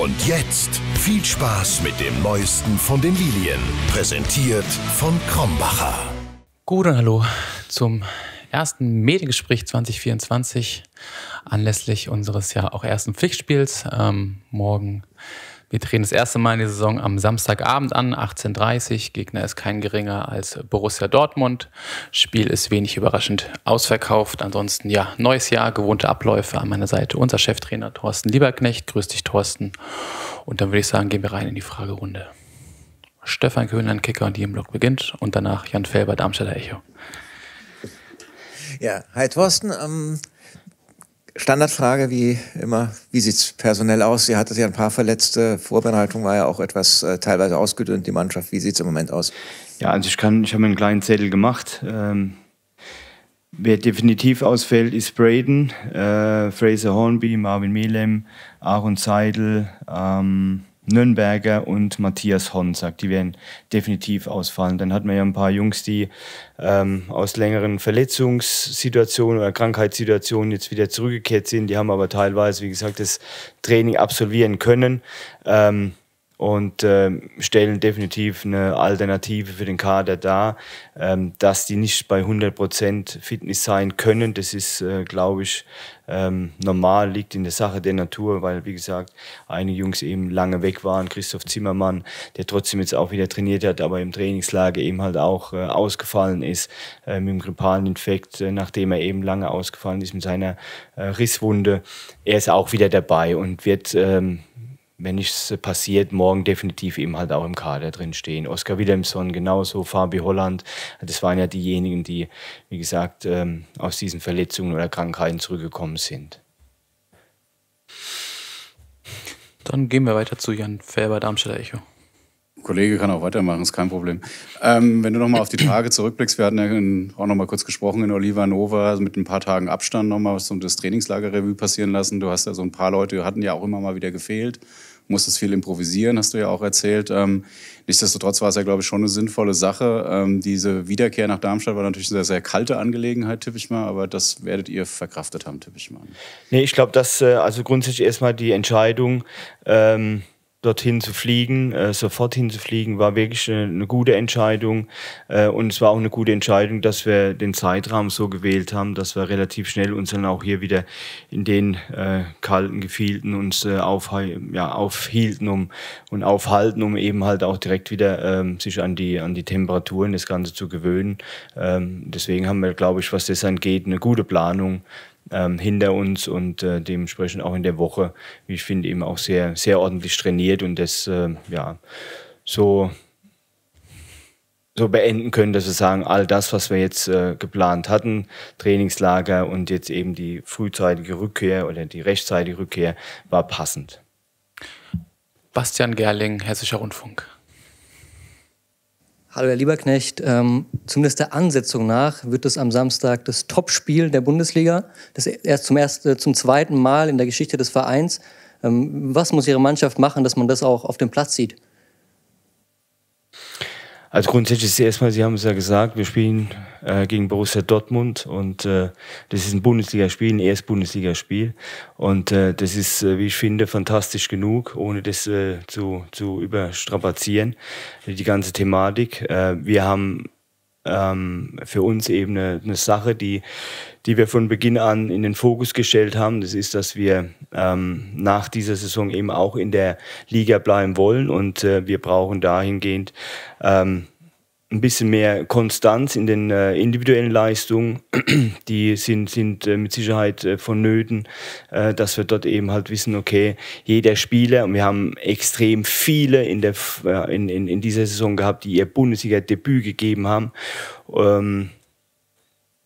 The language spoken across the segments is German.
Und jetzt viel Spaß mit dem Neuesten von den Lilien. Präsentiert von Krombacher. Gut und hallo zum ersten Mediengespräch 2024 anlässlich unseres ja auch ersten Pflichtspiels. Ähm, morgen wir treten das erste Mal in die Saison am Samstagabend an, 18.30 Uhr. Gegner ist kein geringer als Borussia Dortmund. Spiel ist wenig überraschend ausverkauft. Ansonsten, ja, neues Jahr, gewohnte Abläufe an meiner Seite. Unser Cheftrainer Thorsten Lieberknecht. Grüß dich, Thorsten. Und dann würde ich sagen, gehen wir rein in die Fragerunde. Stefan Köhlen, Kicker und die im Block beginnt. Und danach Jan Felber, Darmstädter Echo. Ja, hi Thorsten. Ähm, Standardfrage wie immer, wie sieht es personell aus? Sie hatte ja ein paar Verletzte, Vorbereitung war ja auch etwas äh, teilweise ausgedünnt, die Mannschaft. Wie sieht es im Moment aus? Ja, also ich kann, ich habe einen kleinen Zettel gemacht. Ähm, wer definitiv ausfällt, ist Braden, äh, Fraser Hornby, Marvin Melem, Aaron Seidel, ähm, Nürnberger und Matthias Honsack. Die werden definitiv ausfallen. Dann hat man ja ein paar Jungs, die ähm, aus längeren Verletzungssituationen oder Krankheitssituationen jetzt wieder zurückgekehrt sind. Die haben aber teilweise, wie gesagt, das Training absolvieren können. Ähm, und äh, stellen definitiv eine Alternative für den Kader dar. Ähm, dass die nicht bei 100% Fitness sein können, das ist, äh, glaube ich, ähm, normal, liegt in der Sache der Natur, weil, wie gesagt, einige Jungs eben lange weg waren. Christoph Zimmermann, der trotzdem jetzt auch wieder trainiert hat, aber im Trainingslager eben halt auch äh, ausgefallen ist äh, mit dem grippalen Infekt, äh, nachdem er eben lange ausgefallen ist mit seiner äh, Risswunde. Er ist auch wieder dabei und wird ähm, wenn nichts passiert, morgen definitiv eben halt auch im Kader drin stehen. Oskar Wilhelmsson genauso, Fabi Holland. Das waren ja diejenigen, die, wie gesagt, ähm, aus diesen Verletzungen oder Krankheiten zurückgekommen sind. Dann gehen wir weiter zu Jan Färber, Darmstädter Echo. Kollege kann auch weitermachen, ist kein Problem. Ähm, wenn du nochmal auf die Tage zurückblickst, wir hatten ja auch nochmal kurz gesprochen in Oliva Nova mit ein paar Tagen Abstand nochmal um das Trainingslagerrevue passieren lassen. Du hast ja so ein paar Leute, hatten ja auch immer mal wieder gefehlt musstest viel improvisieren, hast du ja auch erzählt. Ähm, nichtsdestotrotz war es ja, glaube ich, schon eine sinnvolle Sache. Ähm, diese Wiederkehr nach Darmstadt war natürlich eine sehr, sehr kalte Angelegenheit, tippe ich mal, aber das werdet ihr verkraftet haben, tippe ich mal. Nee, ich glaube, dass äh, also grundsätzlich erstmal die Entscheidung, ähm, dorthin zu fliegen, äh, sofort hinzufliegen, war wirklich eine, eine gute Entscheidung. Äh, und es war auch eine gute Entscheidung, dass wir den Zeitraum so gewählt haben, dass wir relativ schnell uns dann auch hier wieder in den äh, kalten Gefilden uns äh, auf, ja, aufhielten um, und aufhalten, um eben halt auch direkt wieder ähm, sich an die, an die Temperaturen das Ganze zu gewöhnen. Ähm, deswegen haben wir, glaube ich, was das angeht, eine gute Planung ähm, hinter uns und äh, dementsprechend auch in der Woche, wie ich finde, eben auch sehr, sehr ordentlich trainiert und das äh, ja so so beenden können, dass wir sagen, all das, was wir jetzt äh, geplant hatten, Trainingslager und jetzt eben die frühzeitige Rückkehr oder die rechtzeitige Rückkehr, war passend. Bastian Gerling, Hessischer Rundfunk. Hallo Herr Lieberknecht, ähm, zumindest der Ansetzung nach wird es am Samstag das Topspiel der Bundesliga, das erst zum, ersten, zum zweiten Mal in der Geschichte des Vereins. Ähm, was muss Ihre Mannschaft machen, dass man das auch auf dem Platz sieht? Also grundsätzlich ist erstmal, Sie haben es ja gesagt, wir spielen äh, gegen Borussia Dortmund und äh, das ist ein Bundesligaspiel, ein Erst-Bundesligaspiel und äh, das ist, äh, wie ich finde, fantastisch genug, ohne das äh, zu, zu überstrapazieren, die ganze Thematik. Äh, wir haben ähm, für uns eben eine, eine Sache, die, die wir von Beginn an in den Fokus gestellt haben. Das ist, dass wir ähm, nach dieser Saison eben auch in der Liga bleiben wollen und äh, wir brauchen dahingehend ähm, ein bisschen mehr Konstanz in den äh, individuellen Leistungen. Die sind, sind äh, mit Sicherheit äh, vonnöten, äh, dass wir dort eben halt wissen, okay, jeder Spieler, und wir haben extrem viele in, der, in, in, in dieser Saison gehabt, die ihr Bundesliga-Debüt gegeben haben. Ähm,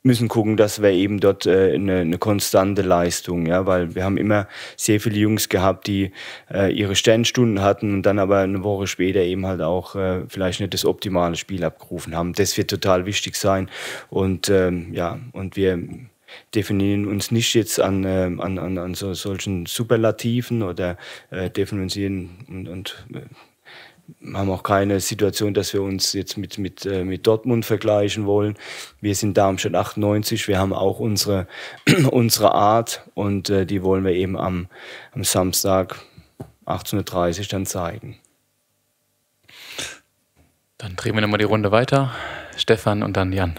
müssen gucken, dass wir eben dort äh, eine, eine konstante Leistung, ja, weil wir haben immer sehr viele Jungs gehabt, die äh, ihre Sternstunden hatten und dann aber eine Woche später eben halt auch äh, vielleicht nicht das optimale Spiel abgerufen haben. Das wird total wichtig sein und ähm, ja, und wir definieren uns nicht jetzt an, äh, an, an, an so, solchen Superlativen oder äh, definieren und, und äh, haben auch keine Situation, dass wir uns jetzt mit, mit, äh, mit Dortmund vergleichen wollen. Wir sind Darmstadt 98, wir haben auch unsere, unsere Art und äh, die wollen wir eben am, am Samstag 18.30 Uhr dann zeigen. Dann drehen wir nochmal die Runde weiter. Stefan und dann Jan.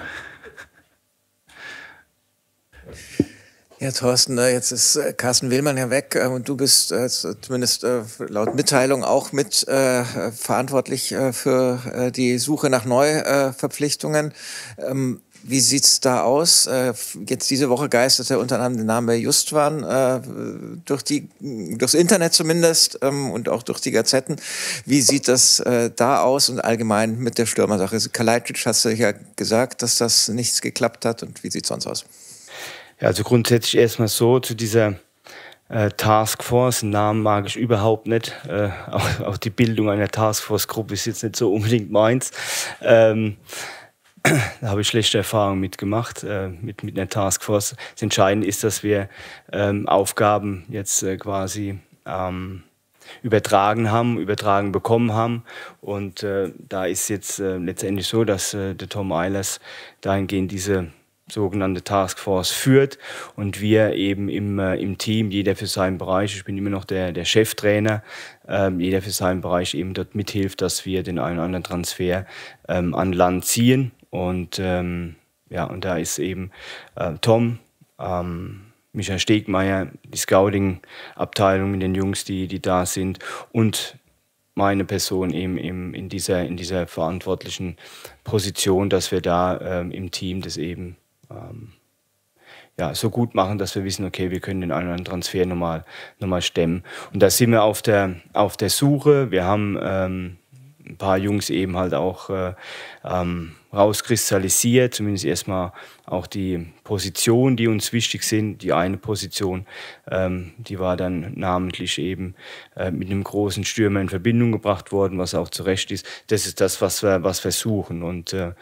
Ja, Thorsten, äh, jetzt ist äh, Carsten Willmann ja weg äh, und du bist zumindest laut Mitteilung auch mit verantwortlich für die Suche nach Neuverpflichtungen. Ähm, wie sieht's da aus? Jetzt diese Woche geisterte unter anderem der Name Justwan durch die, durchs Internet zumindest ähm, und auch durch die Gazetten. Wie sieht das da aus und allgemein mit der Stürmersache? Kalajdzic hast du ja gesagt, dass das nichts geklappt hat und wie sieht's sonst aus? Ja, also grundsätzlich erstmal so zu dieser äh, Taskforce. Namen mag ich überhaupt nicht. Äh, auch, auch, die Bildung einer Taskforce-Gruppe ist jetzt nicht so unbedingt meins. Ähm, da habe ich schlechte Erfahrungen mitgemacht äh, mit, mit einer Taskforce. Das Entscheidende ist, dass wir ähm, Aufgaben jetzt äh, quasi ähm, übertragen haben, übertragen bekommen haben. Und äh, da ist jetzt äh, letztendlich so, dass der Tom Eilers dahingehend diese sogenannte Taskforce führt und wir eben im, äh, im Team, jeder für seinen Bereich, ich bin immer noch der, der Cheftrainer, ähm, jeder für seinen Bereich eben dort mithilft, dass wir den einen oder anderen Transfer ähm, an Land ziehen. Und ähm, ja, und da ist eben äh, Tom, ähm, Michael Stegmeier, die Scouting-Abteilung mit den Jungs, die, die da sind und meine Person eben im, in, dieser, in dieser verantwortlichen Position, dass wir da ähm, im Team das eben ähm, ja, so gut machen, dass wir wissen, okay, wir können den anderen Transfer nochmal noch mal stemmen. Und da sind wir auf der, auf der Suche. Wir haben ähm, ein paar Jungs eben halt auch äh, ähm, rauskristallisiert, zumindest erstmal auch die Positionen, die uns wichtig sind. Die eine Position, ähm, die war dann namentlich eben äh, mit einem großen Stürmer in Verbindung gebracht worden, was auch zu Recht ist. Das ist das, was wir, was wir suchen. Und äh,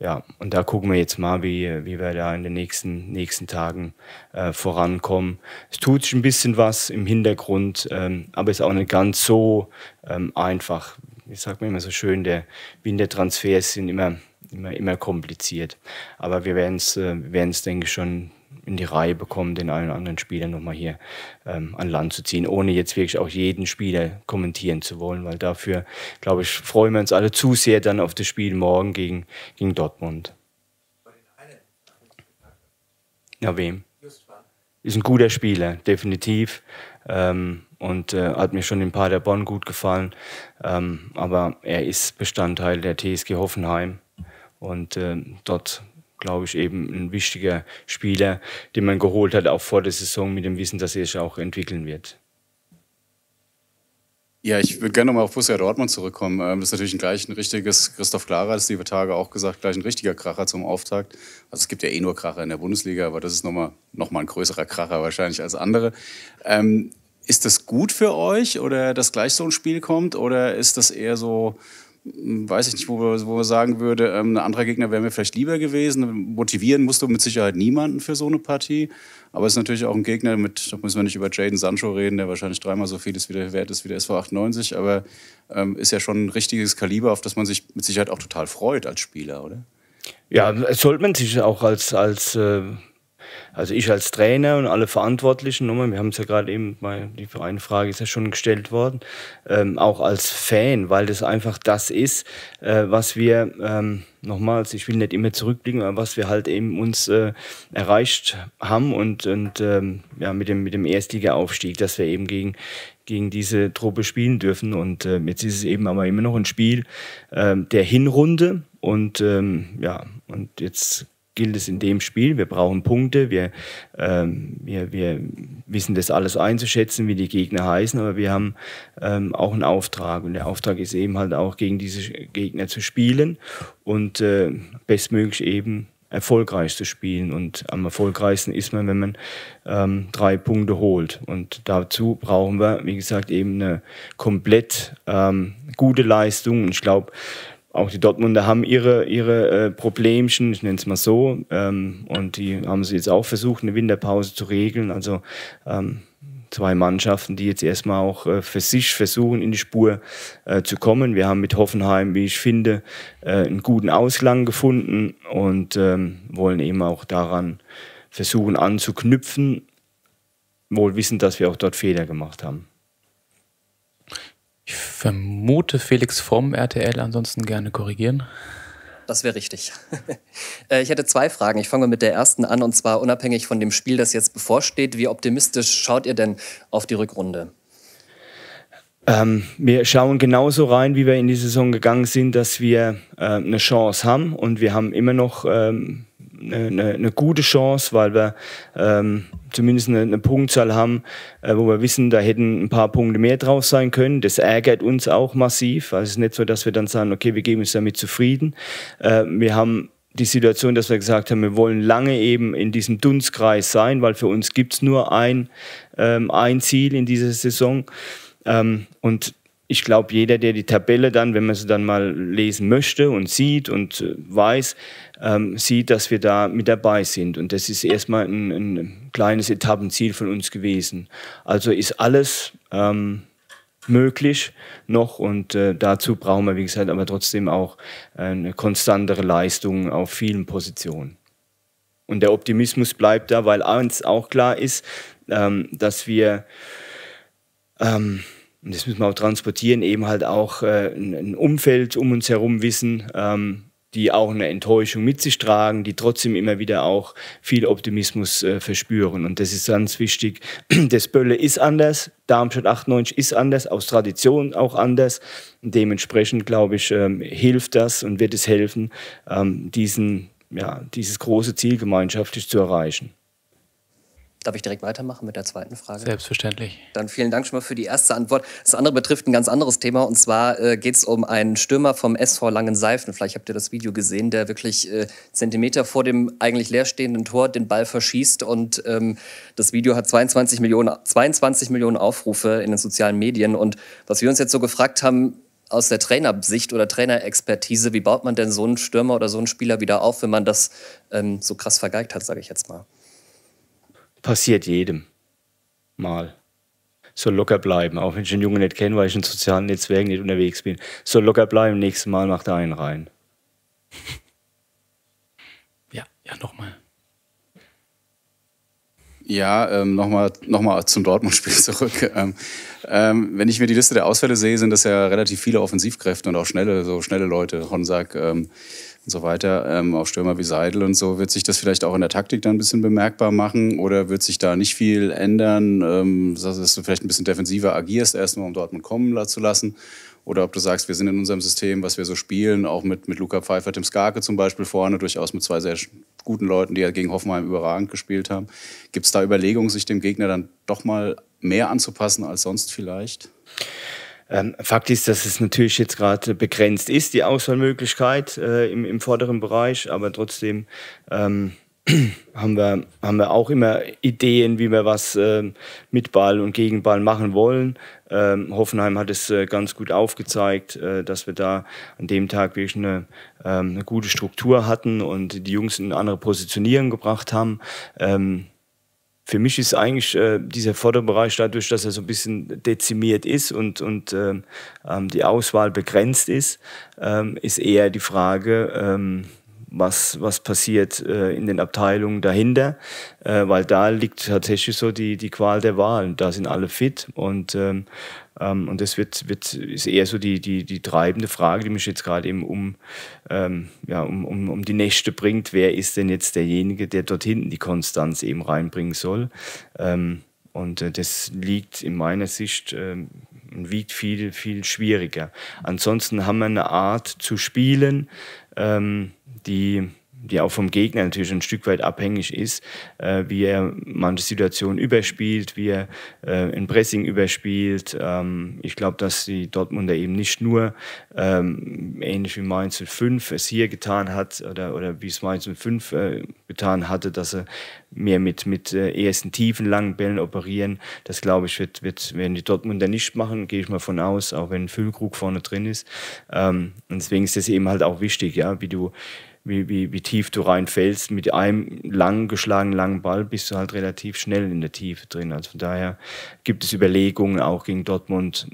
ja, und da gucken wir jetzt mal, wie, wie wir da in den nächsten, nächsten Tagen äh, vorankommen. Es tut sich ein bisschen was im Hintergrund, ähm, aber es ist auch nicht ganz so ähm, einfach. Ich sage mir immer so schön, der Wintertransfers sind immer, immer, immer kompliziert. Aber wir werden es, äh, denke ich, schon in die Reihe bekommen, den einen oder anderen Spieler nochmal hier ähm, an Land zu ziehen, ohne jetzt wirklich auch jeden Spieler kommentieren zu wollen, weil dafür, glaube ich, freuen wir uns alle zu sehr dann auf das Spiel morgen gegen, gegen Dortmund. Ja, wem? Ist ein guter Spieler, definitiv. Ähm, und äh, hat mir schon in Paderborn gut gefallen. Ähm, aber er ist Bestandteil der TSG Hoffenheim. Und äh, dort glaube ich, eben ein wichtiger Spieler, den man geholt hat, auch vor der Saison mit dem Wissen, dass er sich auch entwickeln wird. Ja, ich würde gerne nochmal auf Borussia Dortmund zurückkommen. Ähm, das ist natürlich ein gleich ein richtiges, Christoph Klara hat es die Tage auch gesagt, gleich ein richtiger Kracher zum Auftakt. Also es gibt ja eh nur Kracher in der Bundesliga, aber das ist nochmal noch mal ein größerer Kracher wahrscheinlich als andere. Ähm, ist das gut für euch oder dass gleich so ein Spiel kommt oder ist das eher so, weiß ich nicht, wo wo sagen würde, ähm, ein anderer Gegner wäre mir vielleicht lieber gewesen. Motivieren musst du mit Sicherheit niemanden für so eine Partie. Aber es ist natürlich auch ein Gegner mit, da müssen wir nicht über Jaden Sancho reden, der wahrscheinlich dreimal so viel ist, wie der Wert ist wie der SV 98, aber ähm, ist ja schon ein richtiges Kaliber, auf das man sich mit Sicherheit auch total freut als Spieler, oder? Ja, sollte man sich auch als, als äh also ich als Trainer und alle Verantwortlichen, wir haben es ja gerade eben, mal, die eine Frage ist ja schon gestellt worden, ähm, auch als Fan, weil das einfach das ist, äh, was wir, ähm, nochmals, ich will nicht immer zurückblicken, aber was wir halt eben uns äh, erreicht haben und, und ähm, ja, mit dem, mit dem Erstliga-Aufstieg, dass wir eben gegen, gegen diese Truppe spielen dürfen. Und äh, jetzt ist es eben aber immer noch ein Spiel äh, der Hinrunde. Und ähm, ja, und jetzt gilt es in dem Spiel. Wir brauchen Punkte. Wir, ähm, wir, wir wissen das alles einzuschätzen, wie die Gegner heißen, aber wir haben ähm, auch einen Auftrag. Und der Auftrag ist eben halt auch gegen diese Gegner zu spielen und äh, bestmöglich eben erfolgreich zu spielen. Und am erfolgreichsten ist man, wenn man ähm, drei Punkte holt. Und dazu brauchen wir, wie gesagt, eben eine komplett ähm, gute Leistung. Und ich glaube, auch die Dortmunder haben ihre, ihre äh, Problemchen, ich nenne es mal so, ähm, und die haben sie jetzt auch versucht, eine Winterpause zu regeln. Also ähm, zwei Mannschaften, die jetzt erstmal auch äh, für sich versuchen, in die Spur äh, zu kommen. Wir haben mit Hoffenheim, wie ich finde, äh, einen guten Ausklang gefunden und ähm, wollen eben auch daran versuchen anzuknüpfen, wohl wissend, dass wir auch dort Fehler gemacht haben. Vermute Felix vom RTL, ansonsten gerne korrigieren. Das wäre richtig. Äh, ich hätte zwei Fragen. Ich fange mit der ersten an und zwar unabhängig von dem Spiel, das jetzt bevorsteht. Wie optimistisch schaut ihr denn auf die Rückrunde? Ähm, wir schauen genauso rein, wie wir in die Saison gegangen sind, dass wir äh, eine Chance haben und wir haben immer noch ähm, eine, eine, gute Chance, weil wir ähm, zumindest eine, eine, Punktzahl haben, äh, wo wir wissen, da hätten ein paar Punkte mehr drauf sein können. Das ärgert uns auch massiv. Also es ist nicht so, dass wir dann sagen, okay, wir geben uns damit zufrieden. Äh, wir haben die Situation, dass wir gesagt haben, wir wollen lange eben in diesem Dunstkreis sein, weil für uns gibt es nur ein, ähm, ein Ziel in dieser Saison. Ähm, und ich glaube, jeder, der die Tabelle dann, wenn man sie dann mal lesen möchte und sieht und äh, weiß, ähm, sieht, dass wir da mit dabei sind. Und das ist erstmal ein, ein kleines Etappenziel von uns gewesen. Also ist alles ähm, möglich noch und äh, dazu brauchen wir, wie gesagt, aber trotzdem auch eine konstantere Leistung auf vielen Positionen. Und der Optimismus bleibt da, weil eins auch klar ist, ähm, dass wir ähm, und das müssen wir auch transportieren, eben halt auch äh, ein Umfeld um uns herum wissen, ähm, die auch eine Enttäuschung mit sich tragen, die trotzdem immer wieder auch viel Optimismus äh, verspüren. Und das ist ganz wichtig. Das Bölle ist anders, Darmstadt 98 ist anders, aus Tradition auch anders. Und dementsprechend, glaube ich, ähm, hilft das und wird es helfen, ähm, diesen, ja, dieses große Ziel gemeinschaftlich zu erreichen. Darf ich direkt weitermachen mit der zweiten Frage? Selbstverständlich. Dann vielen Dank schon mal für die erste Antwort. Das andere betrifft ein ganz anderes Thema und zwar äh, geht es um einen Stürmer vom SV Langenseifen. Vielleicht habt ihr das Video gesehen, der wirklich äh, Zentimeter vor dem eigentlich leerstehenden Tor den Ball verschießt und ähm, das Video hat 22 Millionen, 22 Millionen Aufrufe in den sozialen Medien. Und was wir uns jetzt so gefragt haben, aus der Trainersicht oder Trainerexpertise, wie baut man denn so einen Stürmer oder so einen Spieler wieder auf, wenn man das ähm, so krass vergeigt hat, sage ich jetzt mal? Passiert jedem mal. Soll locker bleiben, auch wenn ich den Jungen nicht kenne, weil ich in sozialen Netzwerken nicht unterwegs bin. Soll locker bleiben, nächstes Mal macht er einen rein. Ja, ja, nochmal. Ja, ähm, nochmal noch mal zum Dortmund-Spiel zurück. Ähm, ähm, wenn ich mir die Liste der Ausfälle sehe, sind das ja relativ viele Offensivkräfte und auch schnelle, so schnelle Leute. Honsack, ähm, und so weiter, ähm, auch Stürmer wie Seidel und so, wird sich das vielleicht auch in der Taktik dann ein bisschen bemerkbar machen oder wird sich da nicht viel ändern, ähm, dass du vielleicht ein bisschen defensiver agierst, erstmal um Dortmund kommen zu lassen? Oder ob du sagst, wir sind in unserem System, was wir so spielen, auch mit, mit Luca Pfeiffer, Tim Skarke zum Beispiel vorne, durchaus mit zwei sehr guten Leuten, die ja gegen Hoffenheim überragend gespielt haben. Gibt es da Überlegungen, sich dem Gegner dann doch mal mehr anzupassen als sonst vielleicht? Ähm, Fakt ist, dass es natürlich jetzt gerade begrenzt ist, die Auswahlmöglichkeit äh, im, im vorderen Bereich, aber trotzdem ähm, haben, wir, haben wir auch immer Ideen, wie wir was äh, mit Ball und gegen Ball machen wollen. Ähm, Hoffenheim hat es äh, ganz gut aufgezeigt, äh, dass wir da an dem Tag wirklich eine, ähm, eine gute Struktur hatten und die Jungs in andere Positionierung gebracht haben. Für mich ist eigentlich äh, dieser Vorderbereich dadurch, dass er so ein bisschen dezimiert ist und, und ähm, ähm, die Auswahl begrenzt ist, ähm, ist eher die Frage, ähm, was, was passiert äh, in den Abteilungen dahinter, äh, weil da liegt tatsächlich so die, die Qual der Wahl. Da sind alle fit und ähm, ähm, und das wird, wird, ist eher so die, die, die treibende Frage, die mich jetzt gerade eben um, ähm, ja, um, um, um die Nächte bringt. Wer ist denn jetzt derjenige, der dort hinten die Konstanz eben reinbringen soll? Ähm, und äh, das liegt in meiner Sicht ähm, wiegt viel, viel schwieriger. Ansonsten haben wir eine Art zu spielen, ähm, die die auch vom Gegner natürlich ein Stück weit abhängig ist, äh, wie er manche Situationen überspielt, wie er äh, ein Pressing überspielt. Ähm, ich glaube, dass die Dortmunder eben nicht nur ähm, ähnlich wie Mainz 05 es hier getan hat oder, oder wie es Mainz 05 äh, getan hatte, dass er mehr mit, mit äh, ersten tiefen, langen Bällen operieren. Das glaube ich, wird, wird, werden die Dortmunder nicht machen, gehe ich mal von aus, auch wenn Füllkrug vorne drin ist. Ähm, und deswegen ist es eben halt auch wichtig, ja, wie du wie, wie, wie tief du reinfällst. Mit einem lang geschlagenen langen Ball bist du halt relativ schnell in der Tiefe drin. Also von daher gibt es Überlegungen, auch gegen Dortmund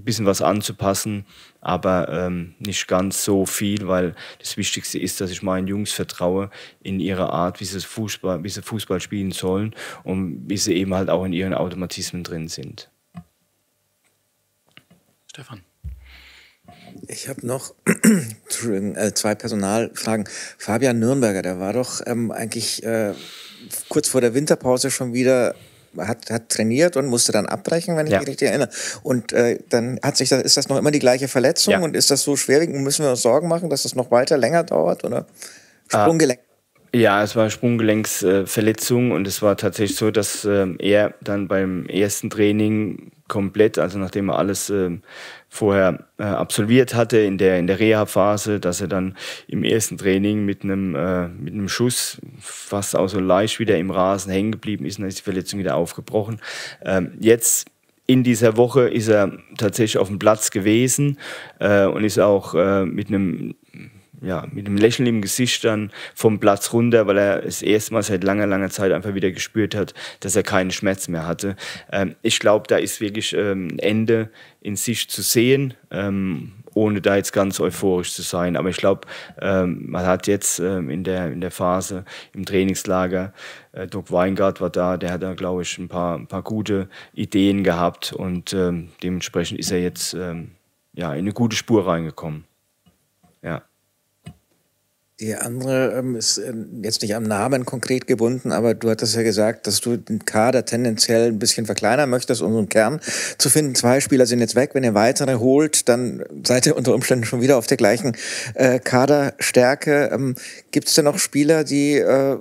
ein bisschen was anzupassen, aber ähm, nicht ganz so viel, weil das Wichtigste ist, dass ich meinen Jungs vertraue in ihre Art, wie sie Fußball, wie sie Fußball spielen sollen und wie sie eben halt auch in ihren Automatismen drin sind. Stefan. Ich habe noch zwei Personalfragen. Fabian Nürnberger, der war doch ähm, eigentlich äh, kurz vor der Winterpause schon wieder hat, hat trainiert und musste dann abbrechen, wenn ich ja. mich richtig erinnere. Und äh, dann hat sich das, ist das noch immer die gleiche Verletzung ja. und ist das so schwerwiegend? Müssen wir uns Sorgen machen, dass das noch weiter länger dauert oder ah. Sprunggelenk? Ja, es war Sprunggelenksverletzung und es war tatsächlich so, dass äh, er dann beim ersten Training komplett, also nachdem er alles äh, vorher äh, absolviert hatte in der, in der Reha-Phase, dass er dann im ersten Training mit einem, äh, mit einem Schuss fast auch so leicht wieder im Rasen hängen geblieben ist und dann ist die Verletzung wieder aufgebrochen. Ähm, jetzt in dieser Woche ist er tatsächlich auf dem Platz gewesen äh, und ist auch äh, mit einem ja, mit einem Lächeln im Gesicht dann vom Platz runter, weil er das erste Mal seit langer, langer Zeit einfach wieder gespürt hat, dass er keinen Schmerz mehr hatte. Ähm, ich glaube, da ist wirklich ähm, ein Ende in sich zu sehen, ähm, ohne da jetzt ganz euphorisch zu sein. Aber ich glaube, ähm, man hat jetzt ähm, in, der, in der Phase im Trainingslager, äh, Doc Weingart war da, der hat da, glaube ich, ein paar, ein paar gute Ideen gehabt und ähm, dementsprechend ist er jetzt ja, in eine gute Spur reingekommen. Die andere ähm, ist äh, jetzt nicht am Namen konkret gebunden, aber du hattest ja gesagt, dass du den Kader tendenziell ein bisschen verkleinern möchtest, um so einen Kern zu finden. Zwei Spieler sind jetzt weg. Wenn ihr weitere holt, dann seid ihr unter Umständen schon wieder auf der gleichen äh, Kaderstärke. Ähm, Gibt es denn noch Spieler, die äh,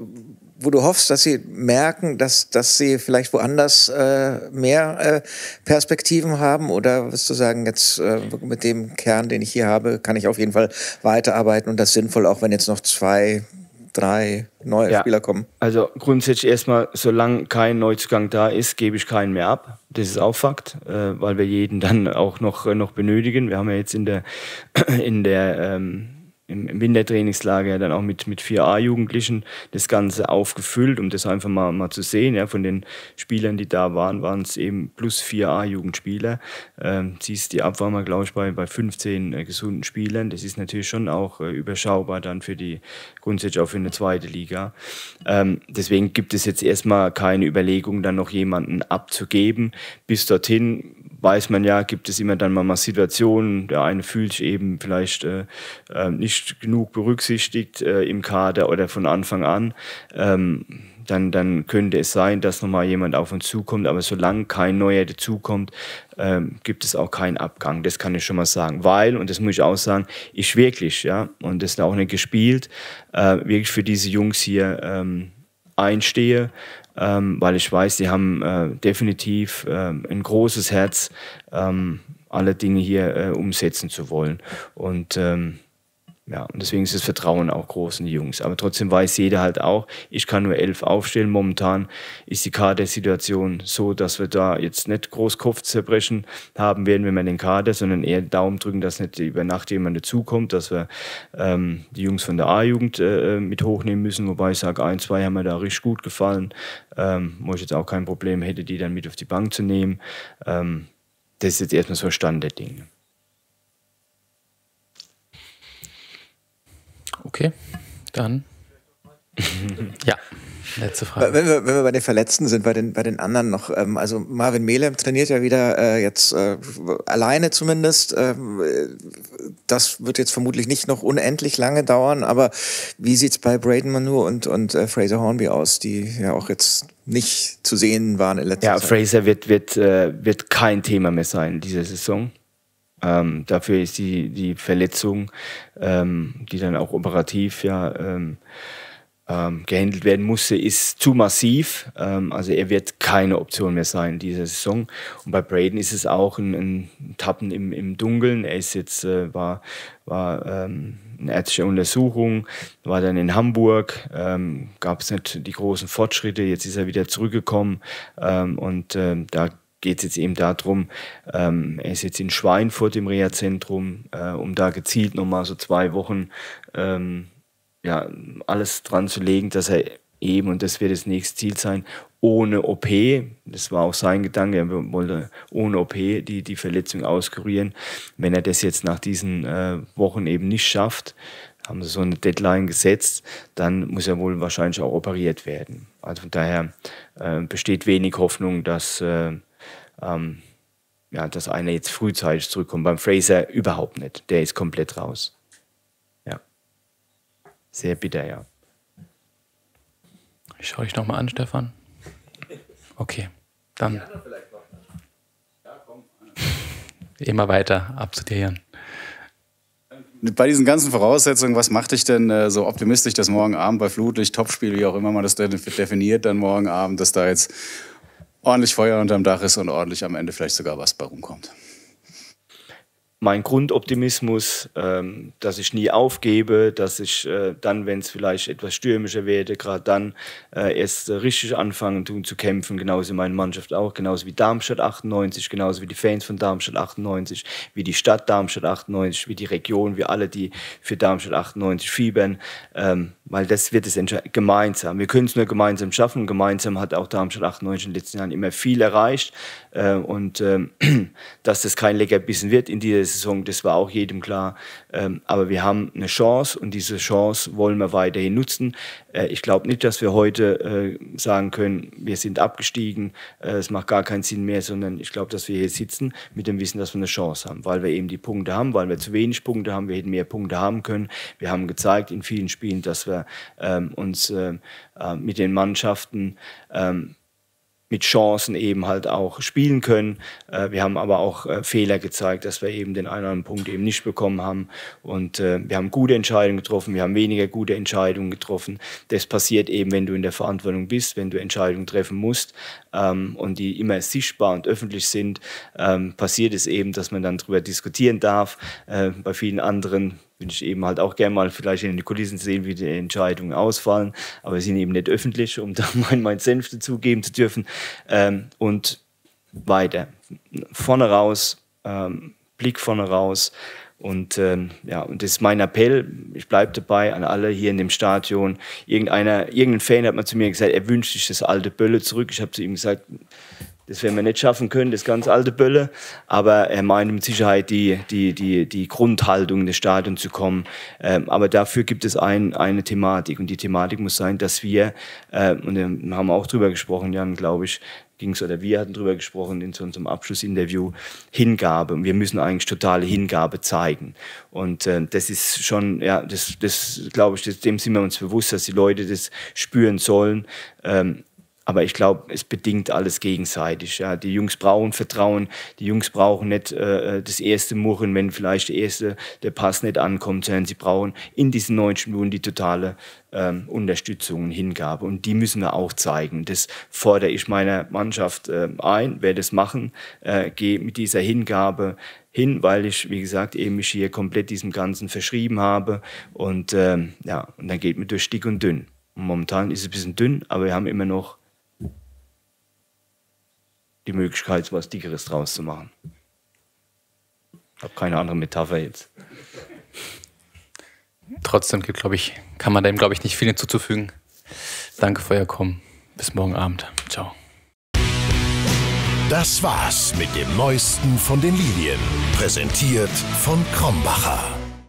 wo du hoffst, dass sie merken, dass, dass sie vielleicht woanders äh, mehr äh, Perspektiven haben? Oder wirst du sagen, jetzt äh, mit dem Kern, den ich hier habe, kann ich auf jeden Fall weiterarbeiten und das sinnvoll, auch wenn jetzt noch zwei, drei neue ja, Spieler kommen? Also grundsätzlich erstmal, solange kein Neuzugang da ist, gebe ich keinen mehr ab. Das ist auch Fakt, äh, weil wir jeden dann auch noch, noch benötigen. Wir haben ja jetzt in der, in der ähm, im, Wintertrainingslager dann auch mit, mit vier A-Jugendlichen das Ganze aufgefüllt, um das einfach mal, mal zu sehen. Ja, von den Spielern, die da waren, waren es eben plus vier A-Jugendspieler. Ähm, siehst die Abwärmer, glaube ich, bei, bei 15 äh, gesunden Spielern. Das ist natürlich schon auch äh, überschaubar dann für die, grundsätzlich auch für eine zweite Liga. Ähm, deswegen gibt es jetzt erstmal keine Überlegung, dann noch jemanden abzugeben. Bis dorthin weiß man ja, gibt es immer dann mal, mal Situationen, der eine fühlt sich eben vielleicht äh, äh, nicht genug berücksichtigt äh, im Kader oder von Anfang an. Ähm, dann, dann könnte es sein, dass nochmal jemand auf uns zukommt. Aber solange kein neuer dazukommt, ähm, gibt es auch keinen Abgang. Das kann ich schon mal sagen. Weil, und das muss ich auch sagen, ich wirklich, ja, und das ist auch nicht gespielt, äh, wirklich für diese Jungs hier ähm, einstehe ähm, weil ich weiß, sie haben äh, definitiv äh, ein großes Herz, ähm, alle Dinge hier äh, umsetzen zu wollen. Und ähm, ja, und deswegen ist das Vertrauen auch groß in die Jungs. Aber trotzdem weiß jeder halt auch, ich kann nur elf aufstellen. Momentan ist die Kadersituation so, dass wir da jetzt nicht groß Kopfzerbrechen haben werden, wenn wir den Kader, sondern eher Daumen drücken, dass nicht über Nacht jemand dazukommt, dass wir ähm, die Jungs von der A-Jugend äh, mit hochnehmen müssen. Wobei ich sage, ein, zwei haben mir da richtig gut gefallen. Ähm, wo ich jetzt auch kein Problem hätte, die dann mit auf die Bank zu nehmen. Ähm, das ist jetzt erstmal so Stand der Dinge. Okay, dann. ja. Letzte Frage. Wenn wir, wenn wir bei den Verletzten sind, bei den, bei den anderen noch, ähm, also Marvin Melem trainiert ja wieder äh, jetzt äh, alleine zumindest. Ähm, das wird jetzt vermutlich nicht noch unendlich lange dauern, aber wie sieht es bei Braden Manu und, und äh, Fraser Hornby aus, die ja auch jetzt nicht zu sehen waren in letzter ja, Zeit? Ja, Fraser wird, wird, äh, wird kein Thema mehr sein diese Saison. Ähm, dafür ist die, die Verletzung, ähm, die dann auch operativ ja ähm, ähm, gehandelt werden musste, ist zu massiv. Ähm, also er wird keine Option mehr sein in dieser Saison. Und bei Braden ist es auch ein, ein Tappen im, im Dunkeln. Er ist jetzt, äh, war, war ähm, eine ärztliche Untersuchung, war dann in Hamburg, ähm, gab es nicht die großen Fortschritte. Jetzt ist er wieder zurückgekommen ähm, und ähm, da geht es jetzt eben darum, ähm, er ist jetzt in Schweinfurt im Reha-Zentrum, äh, um da gezielt nochmal so zwei Wochen ähm, ja, alles dran zu legen, dass er eben, und das wird das nächste Ziel sein, ohne OP, das war auch sein Gedanke, er wollte ohne OP die, die Verletzung auskurieren. Wenn er das jetzt nach diesen äh, Wochen eben nicht schafft, haben sie so eine Deadline gesetzt, dann muss er wohl wahrscheinlich auch operiert werden. Also von daher äh, besteht wenig Hoffnung, dass äh, ähm, ja, dass einer jetzt frühzeitig zurückkommt. Beim Fraser überhaupt nicht. Der ist komplett raus. Ja. Sehr bitter, ja. Ich schaue dich nochmal an, Stefan. Okay, dann. Immer weiter abzudieren. Bei diesen ganzen Voraussetzungen, was macht dich denn äh, so optimistisch, dass morgen Abend bei Flutlicht, Topspiel, wie auch immer man das definiert, dann morgen Abend, dass da jetzt ordentlich Feuer unterm Dach ist und ordentlich am Ende vielleicht sogar was bei rumkommt? Mein Grundoptimismus, ähm, dass ich nie aufgebe, dass ich äh, dann, wenn es vielleicht etwas stürmischer werde, gerade dann äh, erst äh, richtig anfangen tun zu kämpfen, genauso meine Mannschaft auch, genauso wie Darmstadt 98, genauso wie die Fans von Darmstadt 98, wie die Stadt Darmstadt 98, wie die Region, wie alle, die für Darmstadt 98 fiebern, ähm, weil das wird es gemeinsam. Wir können es nur gemeinsam schaffen. Gemeinsam hat auch Darmstadt 98 in den letzten Jahren immer viel erreicht äh, und ähm, dass das kein Leckerbissen wird in dieser Saison, das war auch jedem klar. Ähm, aber wir haben eine Chance und diese Chance wollen wir weiterhin nutzen. Äh, ich glaube nicht, dass wir heute äh, sagen können, wir sind abgestiegen, äh, es macht gar keinen Sinn mehr, sondern ich glaube, dass wir hier sitzen mit dem Wissen, dass wir eine Chance haben, weil wir eben die Punkte haben, weil wir zu wenig Punkte haben, wir hätten mehr Punkte haben können. Wir haben gezeigt in vielen Spielen, dass wir ähm, uns äh, äh mit den Mannschaften ähm, mit Chancen eben halt auch spielen können. Äh, wir haben aber auch äh, Fehler gezeigt, dass wir eben den einen oder anderen Punkt eben nicht bekommen haben. Und äh, wir haben gute Entscheidungen getroffen, wir haben weniger gute Entscheidungen getroffen. Das passiert eben, wenn du in der Verantwortung bist, wenn du Entscheidungen treffen musst ähm, und die immer sichtbar und öffentlich sind, ähm, passiert es eben, dass man dann darüber diskutieren darf. bei vielen anderen würde ich eben halt auch gerne mal vielleicht in den Kulissen sehen, wie die Entscheidungen ausfallen, aber sie sind eben nicht öffentlich, um da mein, mein Senf dazugeben zu dürfen. Ähm, und weiter, vorne raus, ähm, Blick vorne raus. Und ähm, ja, und das ist mein Appell. Ich bleibe dabei an alle hier in dem Stadion. Irgendeiner, irgendein Fan hat mal zu mir gesagt, er wünscht sich das alte Bölle zurück. Ich habe zu ihm gesagt, das werden wir nicht schaffen können, das ganz alte Bölle. Aber er meint mit Sicherheit die, die, die, die Grundhaltung des Stadions zu kommen. Ähm, aber dafür gibt es ein, eine Thematik. Und die Thematik muss sein, dass wir, äh, und wir haben auch drüber gesprochen, Jan, glaube ich, ging es, oder wir hatten drüber gesprochen in so unserem Abschlussinterview, Hingabe. Und wir müssen eigentlich totale Hingabe zeigen. Und äh, das ist schon, ja, das, das glaube ich, das, dem sind wir uns bewusst, dass die Leute das spüren sollen. Ähm, aber ich glaube, es bedingt alles gegenseitig. Ja. Die Jungs brauchen Vertrauen, die Jungs brauchen nicht äh, das erste Murren, wenn vielleicht der erste, der Pass nicht ankommt, sondern sie brauchen in diesen 90 Minuten die totale ähm, Unterstützung und Hingabe. Und die müssen wir auch zeigen. Das fordere ich meiner Mannschaft äh, ein. Wer das machen, äh, gehe mit dieser Hingabe hin, weil ich, wie gesagt, eben mich hier komplett diesem Ganzen verschrieben habe. Und ähm, ja, und dann geht mir durch dick und dünn. Und momentan ist es ein bisschen dünn, aber wir haben immer noch die Möglichkeit, was Dickeres draus zu machen. Ich habe keine andere Metapher jetzt. Trotzdem gibt, glaube ich, kann man dem, glaube ich, nicht viel hinzuzufügen. Danke für euer Kommen. Bis morgen Abend. Ciao. Das war's mit dem Neuesten von den Lilien. Präsentiert von Krombacher.